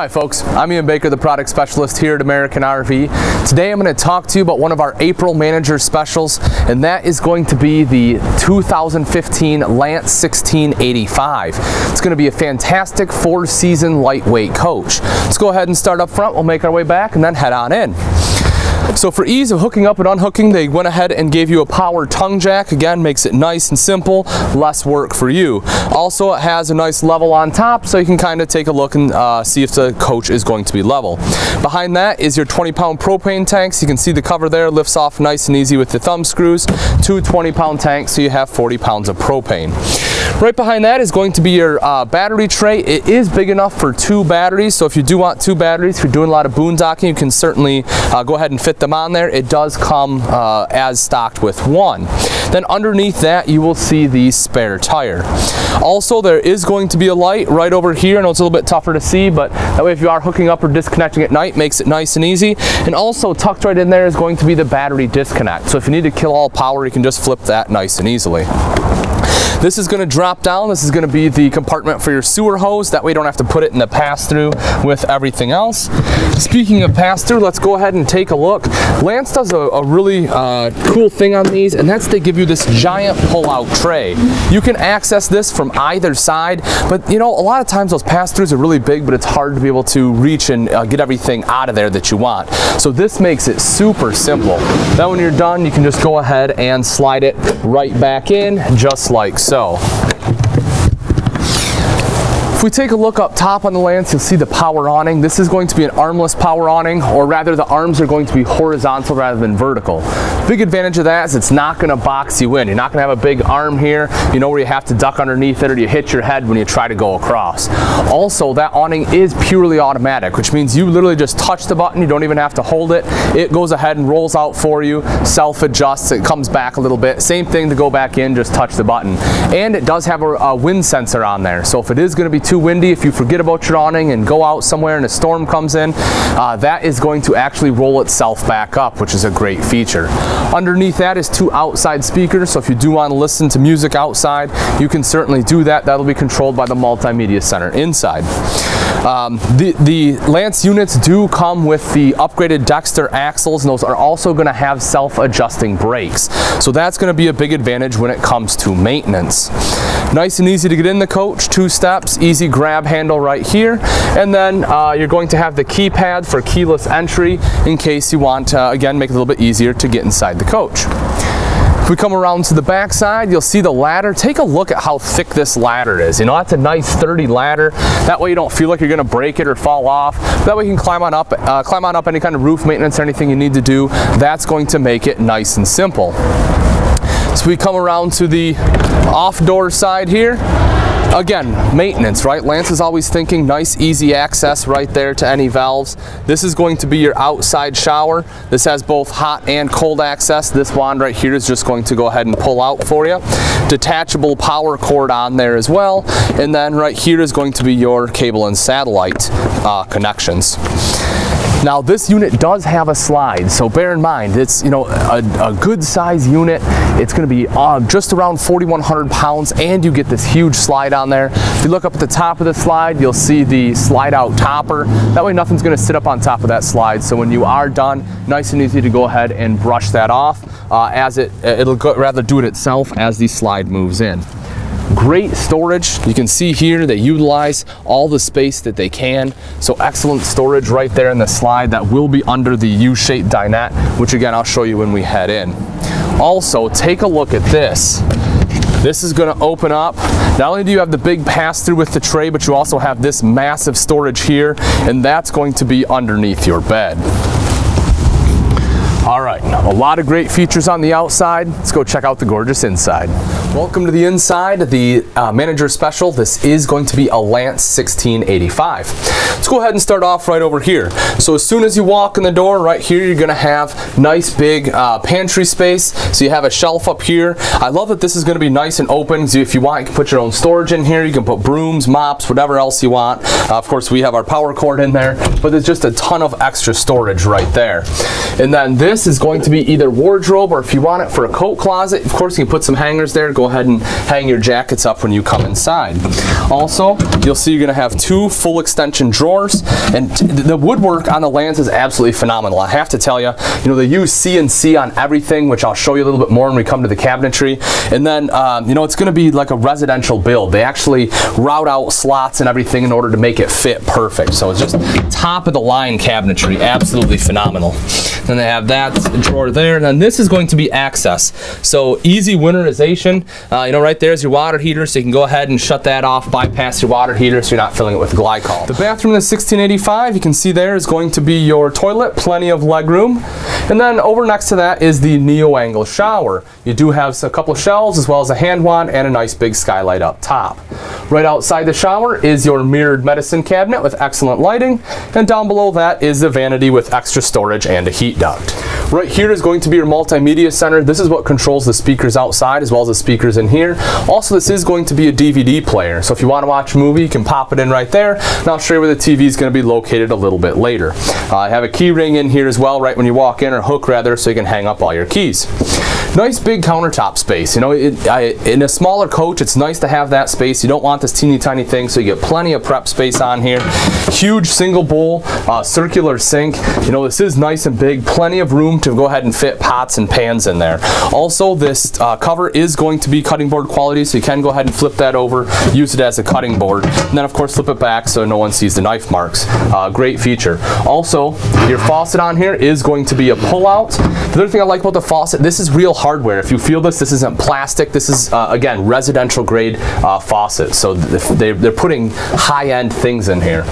Hi folks, I'm Ian Baker, the product specialist here at American RV. Today I'm going to talk to you about one of our April manager specials and that is going to be the 2015 Lance 1685. It's going to be a fantastic four season lightweight coach. Let's go ahead and start up front, we'll make our way back and then head on in. So for ease of hooking up and unhooking, they went ahead and gave you a power tongue jack. Again, makes it nice and simple, less work for you. Also, it has a nice level on top, so you can kind of take a look and uh, see if the coach is going to be level. Behind that is your 20 pound propane tanks. You can see the cover there lifts off nice and easy with the thumb screws. Two 20 pound tanks, so you have 40 pounds of propane. Right behind that is going to be your uh, battery tray. It is big enough for two batteries, so if you do want two batteries, if you're doing a lot of boondocking, you can certainly uh, go ahead and fit them on there. It does come uh, as stocked with one. Then underneath that, you will see the spare tire. Also, there is going to be a light right over here. I know it's a little bit tougher to see, but that way if you are hooking up or disconnecting at night, makes it nice and easy. And also tucked right in there is going to be the battery disconnect. So if you need to kill all power, you can just flip that nice and easily. This is going to drop down. This is going to be the compartment for your sewer hose. That way you don't have to put it in the pass-through with everything else. Speaking of pass-through, let's go ahead and take a look. Lance does a, a really uh, cool thing on these, and that's they give you this giant pull-out tray. You can access this from either side, but you know, a lot of times those pass-throughs are really big, but it's hard to be able to reach and uh, get everything out of there that you want. So this makes it super simple. Then when you're done, you can just go ahead and slide it right back in, just like so so. If we take a look up top on the Lance, you'll see the power awning. This is going to be an armless power awning, or rather the arms are going to be horizontal rather than vertical. Big advantage of that is it's not gonna box you in. You're not gonna have a big arm here, you know where you have to duck underneath it or you hit your head when you try to go across. Also, that awning is purely automatic, which means you literally just touch the button, you don't even have to hold it. It goes ahead and rolls out for you, self-adjusts, it comes back a little bit. Same thing to go back in, just touch the button. And it does have a, a wind sensor on there, so if it is gonna be too windy, if you forget about your awning and go out somewhere and a storm comes in, uh, that is going to actually roll itself back up, which is a great feature. Underneath that is two outside speakers, so if you do want to listen to music outside, you can certainly do that. That'll be controlled by the multimedia center inside. Um, the, the Lance units do come with the upgraded Dexter axles, and those are also going to have self-adjusting brakes. So that's going to be a big advantage when it comes to maintenance. Nice and easy to get in the coach, two steps, easy grab handle right here, and then uh, you're going to have the keypad for keyless entry in case you want to, again, make it a little bit easier to get inside the coach. If we come around to the back side, you'll see the ladder. Take a look at how thick this ladder is. You know, that's a nice sturdy ladder. That way you don't feel like you're gonna break it or fall off. That way you can climb on up, uh, climb on up any kind of roof maintenance or anything you need to do. That's going to make it nice and simple. So we come around to the off door side here. Again, maintenance, right? Lance is always thinking nice, easy access right there to any valves. This is going to be your outside shower. This has both hot and cold access. This wand right here is just going to go ahead and pull out for you. Detachable power cord on there as well. And then right here is going to be your cable and satellite uh, connections. Now this unit does have a slide, so bear in mind, it's you know a, a good size unit. It's going to be uh, just around 4,100 pounds and you get this huge slide on there. If you look up at the top of the slide, you'll see the slide out topper. That way nothing's going to sit up on top of that slide. So when you are done, nice and easy to go ahead and brush that off uh, as it, it'll go, rather do it itself as the slide moves in. Great storage. You can see here they utilize all the space that they can. So excellent storage right there in the slide that will be under the U-shaped dinette, which again, I'll show you when we head in. Also, take a look at this. This is gonna open up. Not only do you have the big pass through with the tray, but you also have this massive storage here, and that's going to be underneath your bed. All right, a lot of great features on the outside. Let's go check out the gorgeous inside. Welcome to the inside, the uh, manager special. This is going to be a Lance 1685. Let's go ahead and start off right over here. So as soon as you walk in the door, right here, you're gonna have nice big uh, pantry space. So you have a shelf up here. I love that this is gonna be nice and open. So if you want, you can put your own storage in here. You can put brooms, mops, whatever else you want. Uh, of course, we have our power cord in there, but there's just a ton of extra storage right there. And then this this is going to be either wardrobe or if you want it for a coat closet, of course you can put some hangers there. Go ahead and hang your jackets up when you come inside. Also, you'll see you're gonna have two full extension drawers and the woodwork on the Lance is absolutely phenomenal. I have to tell you, you know, they use CNC on everything, which I'll show you a little bit more when we come to the cabinetry. And then, um, you know, it's gonna be like a residential build. They actually route out slots and everything in order to make it fit perfect. So it's just top of the line cabinetry, absolutely phenomenal. Then they have that drawer there. And then this is going to be access. So easy winterization. Uh, you know, right there's your water heater, so you can go ahead and shut that off, bypass your water heater so you're not filling it with glycol. The bathroom in the 1685, you can see there is going to be your toilet, plenty of leg room. And then over next to that is the neo angle shower. You do have a couple of shelves as well as a hand wand and a nice big skylight up top. Right outside the shower is your mirrored medicine cabinet with excellent lighting. And down below that is the vanity with extra storage and a heat duct. Right here is going to be your multimedia center. This is what controls the speakers outside as well as the speakers in here. Also, this is going to be a DVD player. So if you want to watch a movie, you can pop it in right there. And I'll show you where the TV is going to be located a little bit later. Uh, I have a key ring in here as well, right when you walk in, or hook rather, so you can hang up all your keys. Nice big countertop space. You know, it, I, in a smaller coach, it's nice to have that space. You don't want this teeny tiny thing, so you get plenty of prep space on here. Huge single bowl, uh, circular sink. You know, this is nice and big. Plenty of room to go ahead and fit pots and pans in there. Also, this uh, cover is going to be cutting board quality, so you can go ahead and flip that over, use it as a cutting board, and then of course flip it back so no one sees the knife marks. Uh, great feature. Also, your faucet on here is going to be a pull-out. The other thing I like about the faucet, this is real hardware. If you feel this, this isn't plastic. This is, uh, again, residential grade uh, faucet. So they, they're putting high-end things in here.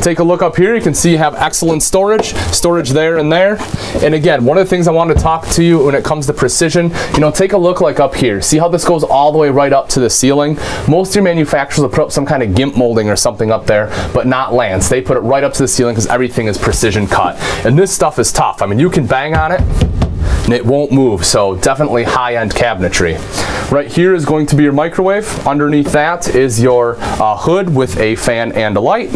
Take a look up here. You can see you have excellent storage, storage there and there. And again, one of the things I want to talk to you when it comes to precision, you know, take a look like up here. See how this goes all the way right up to the ceiling? Most of your manufacturers will put up some kind of GIMP molding or something up there, but not Lance. They put it right up to the ceiling because everything is precision cut. And this stuff is tough. I mean, you can bang on it, and it won't move. So definitely high-end cabinetry. Right here is going to be your microwave. Underneath that is your uh, hood with a fan and a light.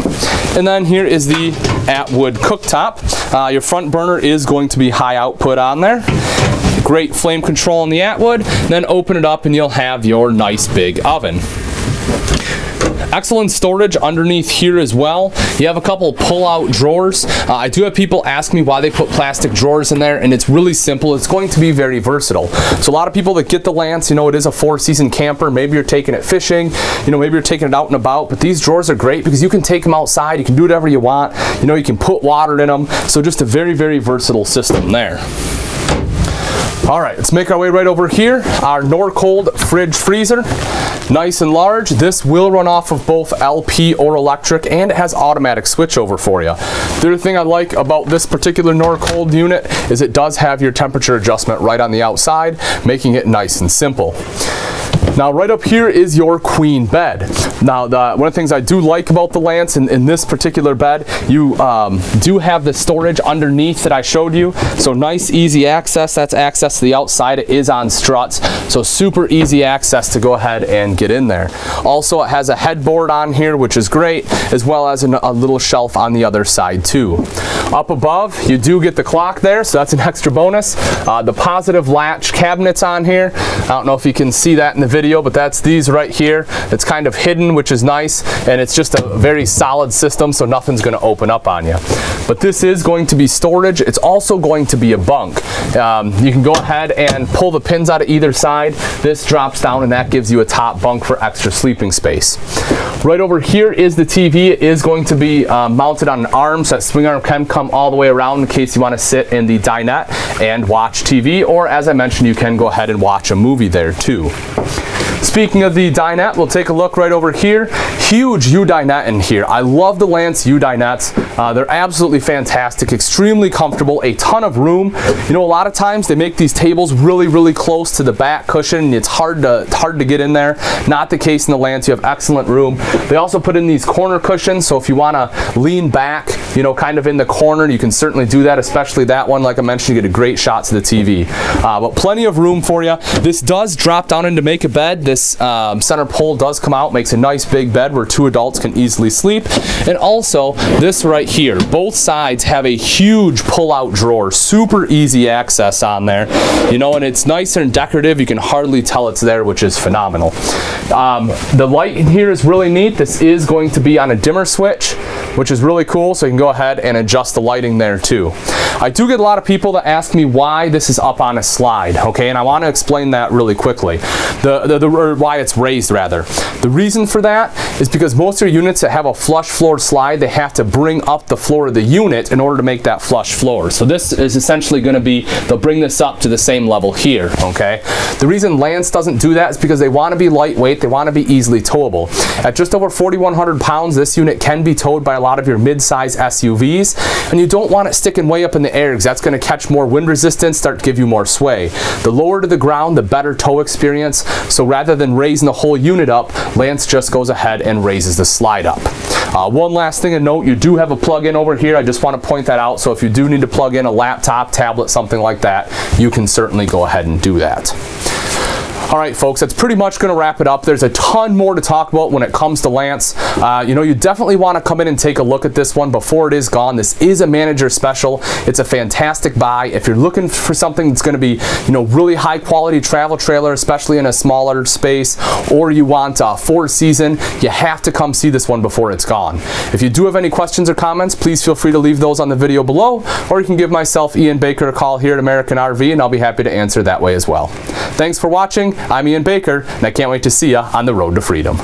And then here is the Atwood cooktop. Uh, your front burner is going to be high output on there. Great flame control on the Atwood. Then open it up and you'll have your nice big oven. Excellent storage underneath here as well. You have a couple pull-out drawers. Uh, I do have people ask me why they put plastic drawers in there, and it's really simple. It's going to be very versatile. So a lot of people that get the Lance, you know, it is a four-season camper. Maybe you're taking it fishing, you know, maybe you're taking it out and about, but these drawers are great because you can take them outside. You can do whatever you want. You know, you can put water in them. So just a very, very versatile system there. All right, let's make our way right over here. Our Norcold fridge freezer, nice and large. This will run off of both LP or electric and it has automatic switchover for you. The other thing I like about this particular Norcold unit is it does have your temperature adjustment right on the outside, making it nice and simple. Now right up here is your queen bed. Now the, one of the things I do like about the Lance in, in this particular bed, you um, do have the storage underneath that I showed you. So nice easy access, that's access to the outside. It is on struts, so super easy access to go ahead and get in there. Also it has a headboard on here which is great, as well as an, a little shelf on the other side too. Up above you do get the clock there, so that's an extra bonus. Uh, the positive latch cabinets on here, I don't know if you can see that in the video, but that's these right here. It's kind of hidden, which is nice, and it's just a very solid system, so nothing's gonna open up on you. But this is going to be storage. It's also going to be a bunk. Um, you can go ahead and pull the pins out of either side. This drops down, and that gives you a top bunk for extra sleeping space. Right over here is the TV. It is going to be uh, mounted on an arm, so that swing arm can come all the way around in case you want to sit in the dinette and watch TV, or as I mentioned, you can go ahead and watch a movie there too. Speaking of the dinette, we'll take a look right over here. Huge U dinette in here. I love the Lance U dinettes. Uh, they're absolutely fantastic, extremely comfortable, a ton of room. You know, a lot of times they make these tables really, really close to the back cushion. It's hard to hard to get in there. Not the case in the Lance. You have excellent room. They also put in these corner cushions, so if you want to lean back, you know, kind of in the corner, you can certainly do that, especially that one. Like I mentioned, you get a great shot to the TV. Uh, but plenty of room for you. This does drop down into make a bed. This um, center pole does come out, makes a nice big bed where two adults can easily sleep. And also this right here, both sides have a huge pull-out drawer, super easy access on there. You know, and it's nice and decorative. You can hardly tell it's there, which is phenomenal. Um, the light in here is really neat. This is going to be on a dimmer switch, which is really cool. So you can go ahead and adjust the lighting there too. I do get a lot of people that ask me why this is up on a slide, okay? And I want to explain that really quickly. The, the, the or why it's raised rather. The reason for that is because most of your units that have a flush floor slide, they have to bring up the floor of the unit in order to make that flush floor. So this is essentially going to be, they'll bring this up to the same level here, okay? The reason Lance doesn't do that is because they want to be lightweight, they want to be easily towable. At just over 4,100 pounds, this unit can be towed by a lot of your mid-size SUVs, and you don't want it sticking way up in the air because that's going to catch more wind resistance, start to give you more sway. The lower to the ground, the better tow experience, so rather than raising the whole unit up, Lance just goes ahead and raises the slide up. Uh, one last thing to note, you do have a plug-in over here. I just want to point that out. So if you do need to plug in a laptop, tablet, something like that, you can certainly go ahead and do that. All right, folks, that's pretty much going to wrap it up. There's a ton more to talk about when it comes to Lance. Uh, you know, you definitely want to come in and take a look at this one before it is gone. This is a manager special. It's a fantastic buy. If you're looking for something that's going to be, you know, really high quality travel trailer, especially in a smaller space, or you want a four season, you have to come see this one before it's gone. If you do have any questions or comments, please feel free to leave those on the video below, or you can give myself, Ian Baker, a call here at American RV, and I'll be happy to answer that way as well. Thanks for watching. I'm Ian Baker, and I can't wait to see you on the road to freedom.